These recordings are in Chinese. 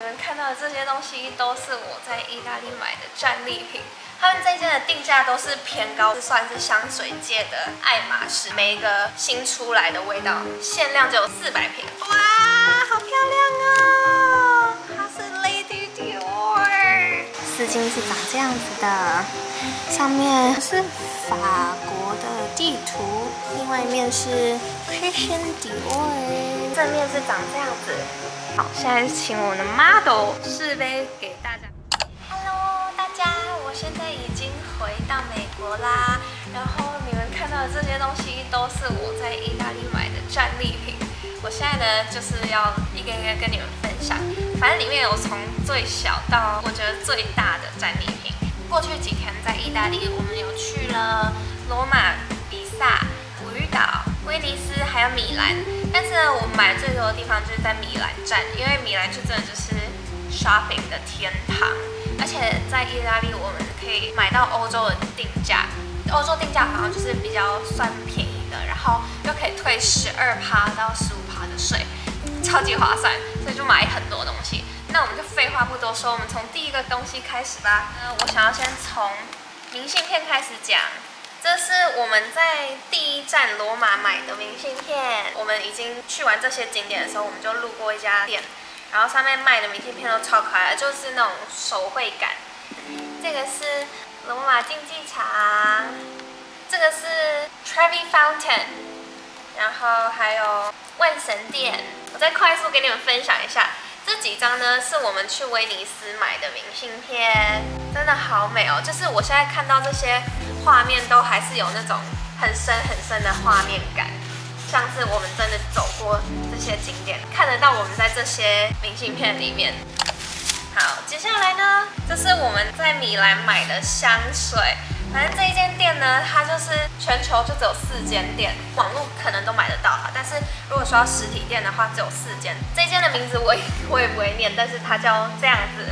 你们看到的这些东西都是我在意大利买的战利品，他们这一间的定价都是偏高，算是香水界的爱马仕。每一个新出来的味道，限量只有四百瓶。哇，好漂亮哦！它是 Lady Dior，丝巾是长这样子的，上面是法国的地图，另外一面是 Christian Dior，正面是长这样子。好，现在请我的 model 试杯给大家。Hello，大家，我现在已经回到美国啦。然后你们看到的这些东西都是我在意大利买的战利品。我现在呢就是要一个一个跟你们分享。反正里面有从最小到我觉得最大的战利品。过去几天在意大利，我们有去了罗马、比萨、古语岛、威尼斯，还有米兰。但是呢，我买最多的地方就是在米兰站，因为米兰就真的就是 shopping 的天堂，而且在意大利我们可以买到欧洲的定价，欧洲定价好像就是比较算便宜的，然后又可以退十二趴到十五趴的税，超级划算，所以就买很多东西。那我们就废话不多说，我们从第一个东西开始吧。嗯，我想要先从明信片开始讲。这是我们在第一站罗马买的明信片。我们已经去完这些景点的时候，我们就路过一家店，然后上面卖的明信片都超可爱，就是那种手绘感。这个是罗马竞技场，这个是 Trevi Fountain，然后还有万神殿。我再快速给你们分享一下。这几张呢是我们去威尼斯买的明信片，真的好美哦！就是我现在看到这些画面，都还是有那种很深很深的画面感，像是我们真的走过这些景点，看得到我们在这些明信片里面。好，接下来呢，这是我们在米兰买的香水。反正这一间店呢，它就是全球就只有四间店，网络可能都买得到啦。但是如果说要实体店的话，只有四间。这间的名字我也 我也不会念，但是它叫这样子。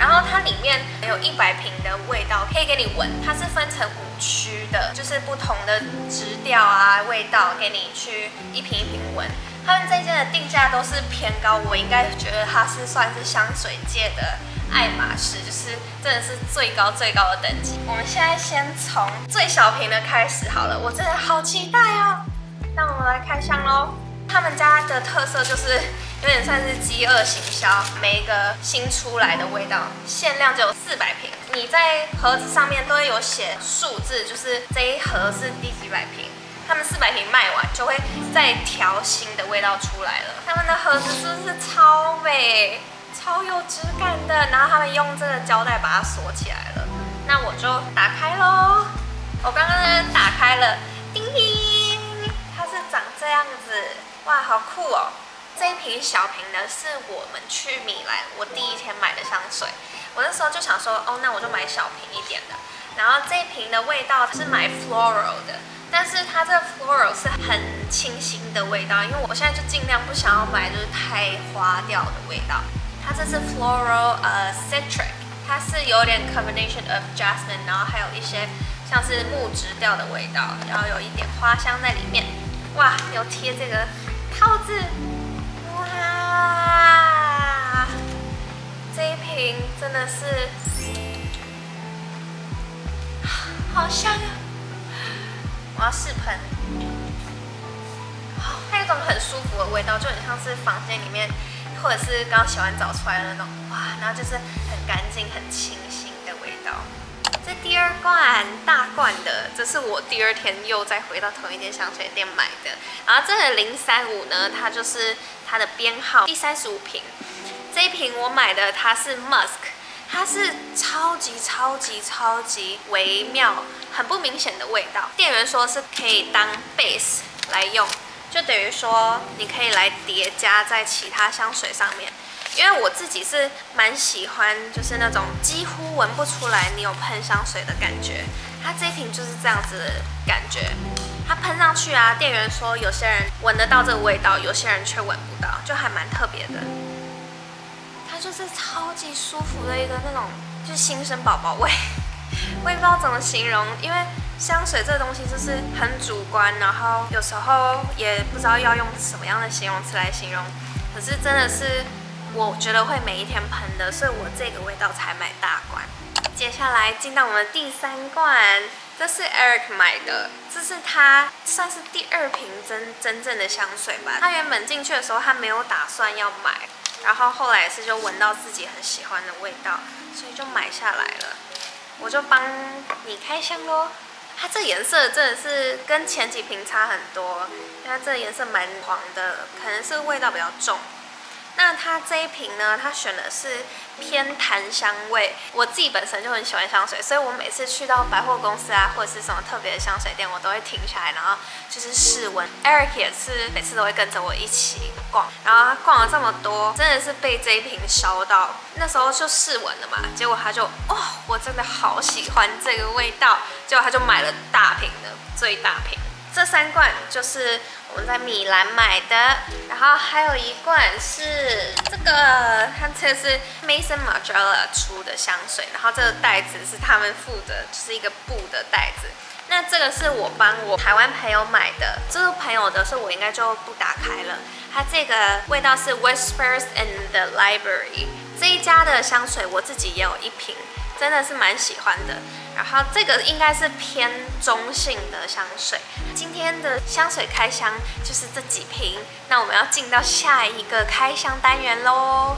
然后它里面有一百瓶的味道可以给你闻，它是分成五区的，就是不同的质调啊味道给你去一瓶一瓶闻。他们这间的定价都是偏高，我应该觉得它是算是香水界的。爱马仕就是真的是最高最高的等级。我们现在先从最小瓶的开始好了，我真的好期待哦！那我们来开箱喽。他们家的特色就是有点算是饥饿行销，每一个新出来的味道限量只有四百瓶。你在盒子上面都会有写数字，就是这一盒是第几百瓶。他们四百瓶卖完就会再调新的味道出来了。他们的盒子是不是超美？超有质感的，然后他们用这个胶带把它锁起来了。那我就打开喽。我刚刚打开了，好酷哦！这一瓶小瓶呢是我们去米兰我第一天买的香水。我那时候就想说，哦，那我就买小瓶一点的。然后这一瓶的味道是买 floral 的，但是它这 floral 是很清新的味道，因为我现在就尽量不想要买就是太花调的味道。它这是 floral 呃 citric，它是有点 combination of jasmine，然后还有一些像是木质调的味道，然后有一点花香在里面。哇，有贴这个套子，哇，这一瓶真的是好香啊！我要试喷，它有种很舒服的味道，就很像是房间里面。或者是刚洗完澡出来的那种，哇，然后就是很干净、很清新。第二罐大罐的，这是我第二天又再回到同一间香水店买的。然后这个零三五呢，它就是它的编号第三十五瓶。这一瓶我买的它是 musk，它是超级超级超级微妙、很不明显的味道。店员说是可以当 base 来用。就等于说，你可以来叠加在其他香水上面，因为我自己是蛮喜欢，就是那种几乎闻不出来你有喷香水的感觉。它这一瓶就是这样子的感觉，它喷上去啊，店员说有些人闻得到这个味道，有些人却闻不到，就还蛮特别的。它就是超级舒服的一个那种，就是新生宝宝味，我也不知道怎么形容，因为。香水这个东西就是很主观，然后有时候也不知道要用什么样的形容词来形容。可是真的是我觉得会每一天喷的，所以我这个味道才买大罐。接下来进到我们第三罐，这是 Eric 买的，这是他算是第二瓶真真正的香水吧。他原本进去的时候他没有打算要买，然后后来也是就闻到自己很喜欢的味道，所以就买下来了。我就帮你开箱喽。它这颜色真的是跟前几瓶差很多，因为它这颜色蛮黄的，可能是味道比较重。那它这一瓶呢？它选的是偏檀香味。我自己本身就很喜欢香水，所以我每次去到百货公司啊，或者是什么特别的香水店，我都会停下来，然后就是试闻。Eric 也是每次都会跟着我一起逛，然后他逛了这么多，真的是被这一瓶烧到。那时候就试闻了嘛，结果他就哦，我真的好喜欢这个味道，结果他就买了大瓶的，最大瓶。这三罐就是我们在米兰买的，然后还有一罐是这个，它这是 Mason Margiela 出的香水，然后这个袋子是他们付的，就是一个布的袋子。那这个是我帮我台湾朋友买的，这个朋友的，所以我应该就不打开了。它这个味道是 Whispers in the Library 这一家的香水，我自己也有一瓶。真的是蛮喜欢的，然后这个应该是偏中性的香水。今天的香水开箱就是这几瓶，那我们要进到下一个开箱单元喽。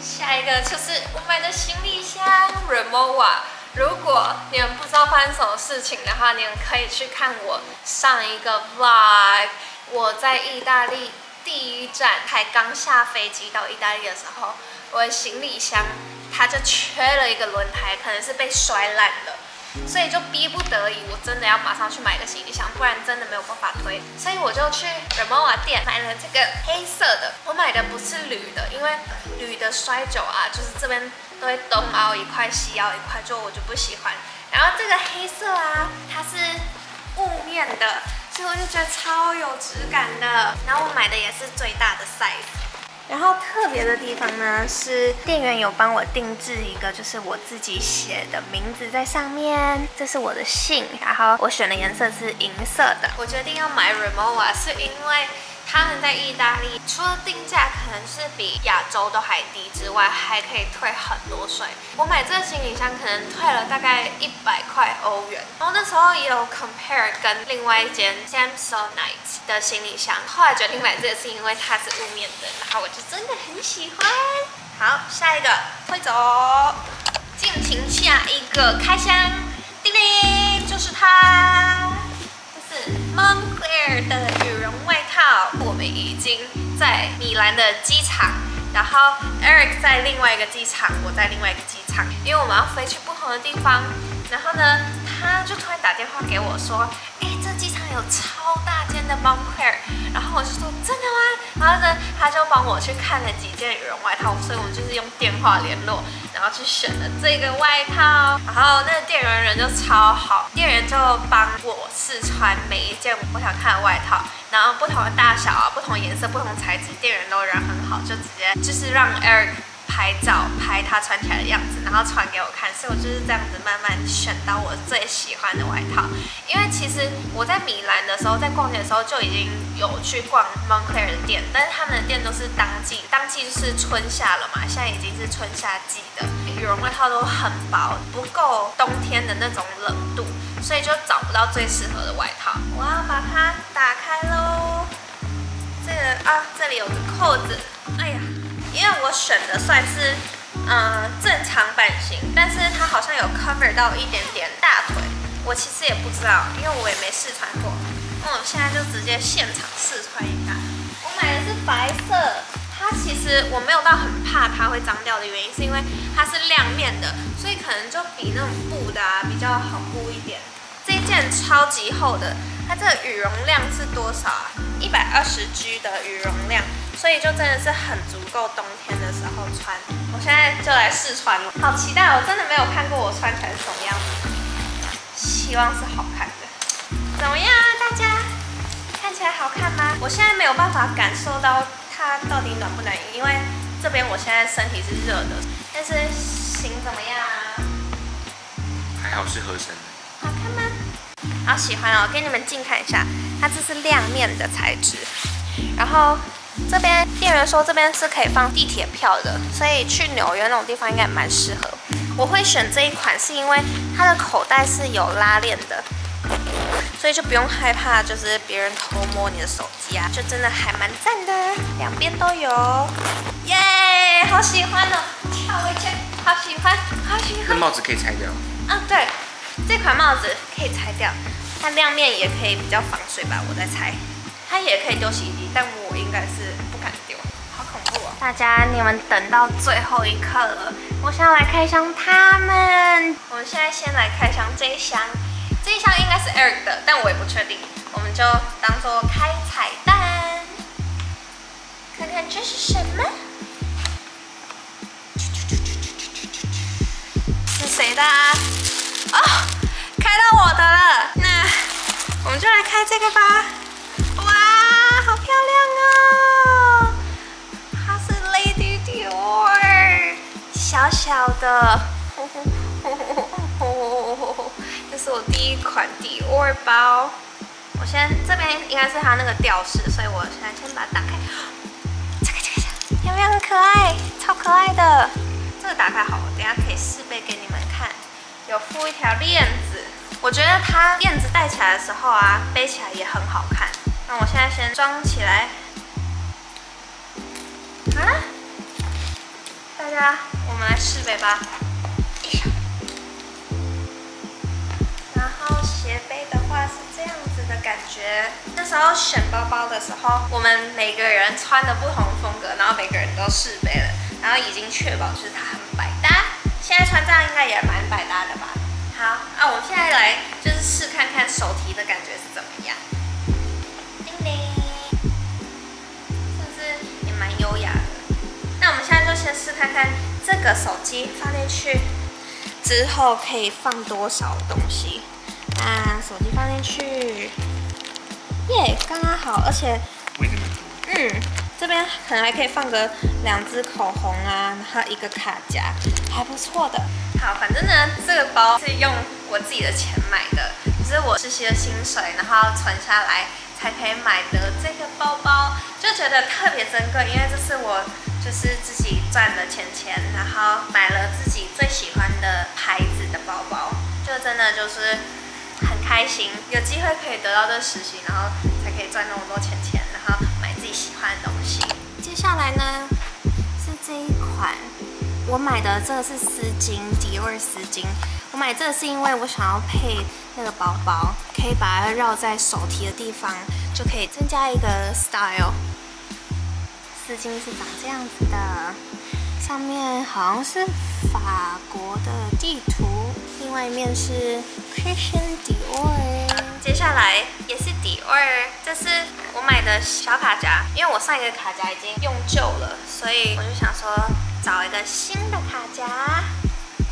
下一个就是我买的行李箱 Remova。如果你们不知道发生什么事情的话，你们可以去看我上一个 Vlog。我在意大利第一站才刚下飞机到意大利的时候，我的行李箱。它就缺了一个轮胎，可能是被摔烂了，所以就逼不得已，我真的要马上去买个行李箱，不然真的没有办法推。所以我就去 Remova 店买了这个黑色的。我买的不是铝的，因为铝的摔久啊，就是这边都会东凹一块西凹一块，就我就不喜欢。然后这个黑色啊，它是雾面的，所以我就觉得超有质感的。然后我买的也是最大的 size。然后特别的地方呢，是店员有帮我定制一个，就是我自己写的名字在上面，这是我的姓。然后我选的颜色是银色的。我决定要买 Remova 是因为。他们在意大利除了定价可能是比亚洲都还低之外，还可以退很多税。我买这个行李箱可能退了大概一百块欧元。然后那时候也有 compare 跟另外一间 Samsonite 的行李箱，后来决定买这个是因为它是雾面的，然后我就真的很喜欢。好，下一个推走，进行下一个开箱，叮铃，就是它，这是 Moncler。已经在米兰的机场，然后 Eric 在另外一个机场，我在另外一个机场，因为我们要飞去不同的地方。然后呢，他就突然打电话给我说：“，有超大件的 Moncler。”然后我就说：“真的吗？”然后呢，他就帮我去看了几件羽绒外套，所以我们就是用电话联络，然后去选了这个外套。然后那个店员人就超好，店员就帮我试穿每一件我想看的外套，然后不同的大小啊、不同颜色、不同材质，店员都人很好，就直接就是让 Eric。拍照拍他穿起来的样子，然后传给我看，所以我就是这样子慢慢选到我最喜欢的外套。因为其实我在米兰的时候，在逛街的时候就已经有去逛 Moncler 的店，但是他们的店都是当季，当季就是春夏了嘛，现在已经是春夏季的，羽绒外套都很薄，不够冬天的那种冷度，所以就找不到最适合的外套。我要把它打开喽，这个啊，这里有个扣子，哎呀。因为我选的算是，嗯，正常版型，但是它好像有 cover 到一点点大腿，我其实也不知道，因为我也没试穿过。那我现在就直接现场试穿一下。我买的是白色，它其实我没有到很怕它会脏掉的原因，是因为它是亮面的，所以可能就比那种布的啊比较好布一点。超级厚的，它这个羽绒量是多少啊？一百二十 G 的羽绒量。所以就真的是很足够冬天的时候穿。我现在就来试穿了，好期待！我真的没有看过我穿起来是什么样子，希望是好看的。怎么样啊，大家？看起来好看吗？我现在没有办法感受到它到底暖不暖，因为这边我现在身体是热的。但是型怎么样啊？还好是合身。好喜欢哦！给你们近看一下，它这是亮面的材质，然后。这边店员说这边是可以放地铁票的，所以去纽约那种地方应该蛮适合。我会选这一款是因为它的口袋是有拉链的，所以就不用害怕就是别人偷摸你的手机啊，就真的还蛮赞的，两边都有，耶，好喜欢哦，跳回去，好喜欢，好喜欢。那帽子可以拆掉。啊，对，这款帽子可以拆掉，它亮面也可以比较防水吧，我在猜。它也可以丢洗衣机，但我应该是不敢丢，好恐怖哦！大家，你们等到最后一刻了，我想要来开箱它们。我们现在先来开箱这一箱，这一箱应该是 Eric 的，但我也不确定，我们就当做开彩蛋，看看这是什么？是谁的啊？哦，开到我的了，我们就来开这个吧。哇，好漂亮哦！它是 Lady Dior，小小的，这是我第一款 Dior 包。我先这边应该是它那个吊饰，所以我现在先把它打开。这个这个有没有很可爱？超可爱的！这个打开好，等下可以试背给你们看。有附一条链子，我觉得它链子戴起来的时候啊，背起来也很好看。那我现在先装起来。啊！大家，我们来试背吧。然后斜背的话是这样子的感觉。那时候选包包的时候，我们每个人穿的不同风格，然后每个人都试背了，然后已经确保就是它很百搭。现在穿这样应该也蛮百搭的吧？好，啊，我们现在来就是试看看手提的感觉是怎么样。叮铃，是不是也蛮优雅的？那我们现在就先试看看这个手机放进去之后可以放多少东西。那手机放进去，耶，刚刚好，而且，嗯，这边可能还可以放个两支口红啊，然后一个卡夹，还不错的。好，反正呢，这个包是用我自己的钱买的，就是我实习的薪水，然后存下来才可以买的这个包包，就觉得特别珍贵，因为这是我就是自己赚的钱钱，然后买了自己最喜欢的牌子的包包，就真的就是很开心，有机会可以得到这实习，然后才可以赚那么多钱钱，然后买自己喜欢的。下来呢是这一款。我买的这个是丝巾，迪奥丝巾。我买这个是因为我想要配那个包包，可以把它绕在手提的地方，就可以增加一个 style。丝巾是长这样子的，上面好像是法国的地图，另外一面是 Christian Dior。接下来也是 Dior，这是我买的小卡夹，因为我上一个卡夹已经用旧了，所以我就想说。找一个新的卡夹，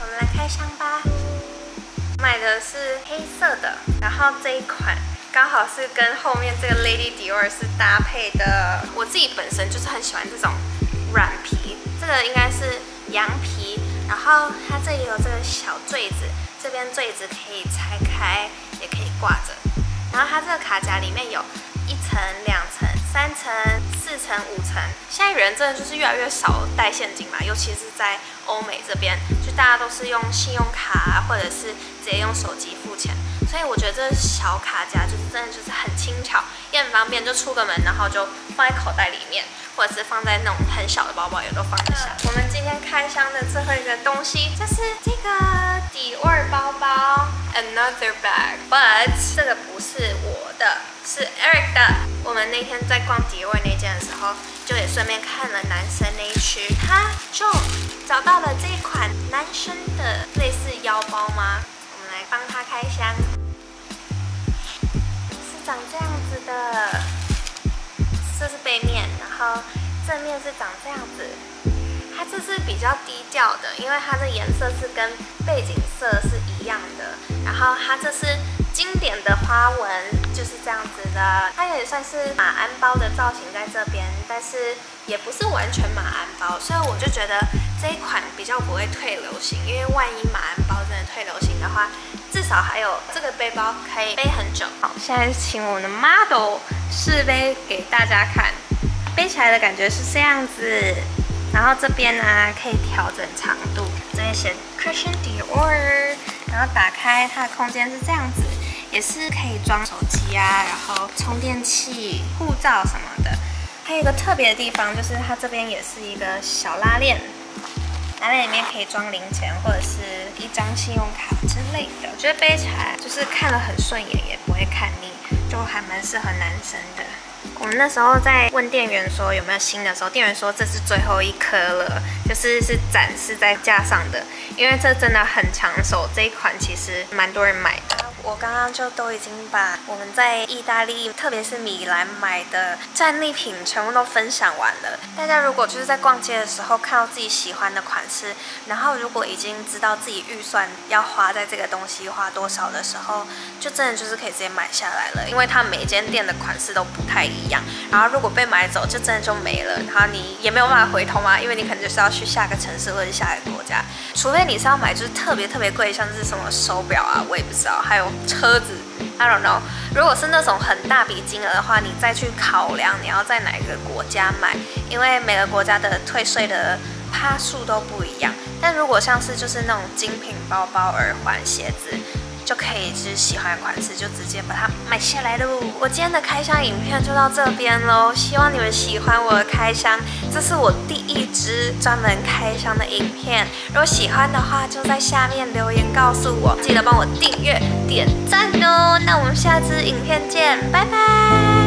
我们来开箱吧。买的是黑色的，然后这一款刚好是跟后面这个 Lady Dior 是搭配的。我自己本身就是很喜欢这种软皮，这个应该是羊皮，然后它这里有这个小坠子，这边坠子可以拆开，也可以挂着。然后它这个卡夹里面有一层、两层。三层、四层、五层，现在人真的就是越来越少带现金嘛，尤其是在欧美这边，就大家都是用信用卡或者是直接用手机付钱，所以我觉得这小卡夹就是真的就是很轻巧，也很方便，就出个门然后就放在口袋里面，或者是放在那种很小的包包也都放得下。我们今天开箱的最后一个东西就是这个底味包包，Another bag，but 这个不是我的，是 Eric 的。我们那天在逛迪奥那件的时候，就也顺便看了男生那一区，他就找到了这一款男生的类似腰包吗？我们来帮他开箱，后正面是长这样子。它这是比较低调的，因为它的颜色是跟背景色是一样的，然后它这是。经典的花纹就是这样子的，它也算是马鞍包的造型在这边，但是也不是完全马鞍包，所以我就觉得这一款比较不会退流行，因为万一马鞍包真的退流行的话，至少还有这个背包可以背很久。好，现在请我们的 model 试背给大家看，背起来的感觉是这样子，然后这边呢可以调整长度，这边写 cushion Dior，然后打开它的空间是这样子，也是可以装手机啊，然后充电器、护照什么的。还有一个特别的地方就是它这边也是一个小拉链。拉链里面可以装零钱或者是一张信用卡之类的，我觉得背起来就是看了很顺眼，也不会看腻，就还蛮适合男生的。我们那时候在问店员说有没有新的时候，店员说这是最后一颗了，就是是展示在架上的，因为这真的很抢手，这一款其实蛮多人买的。我刚刚就都已经把我们在意大利，特别是米兰买的战利品全部都分享完了。大家如果就是在逛街的时候看到自己喜欢的款式，然后如果已经知道自己预算要花在这个东西花多少的时候，就真的就是可以直接买下来了，因为它每间店的款式都不太一样。然后如果被买走，就真的就没了，然后你也没有办法回头嘛，因为你可能就是要去下个城市或者下一个国家，除非你是要买就是特别特别贵，像是什么手表啊，我也不知道，还有。车子，I don't know。如果是那种很大笔金额的话，你再去考量你要在哪个国家买，因为每个国家的退税的趴数都不一样。但如果像是就是那种精品包包、耳环、鞋子。就可以，只喜欢的款式就直接把它买下来喽。我今天的开箱影片就到这边喽，希望你们喜欢我的开箱。这是我第一支专门开箱的影片，如果喜欢的话，就在下面留言告诉我，记得帮我订阅、点赞哦。那我们下支影片见，拜拜。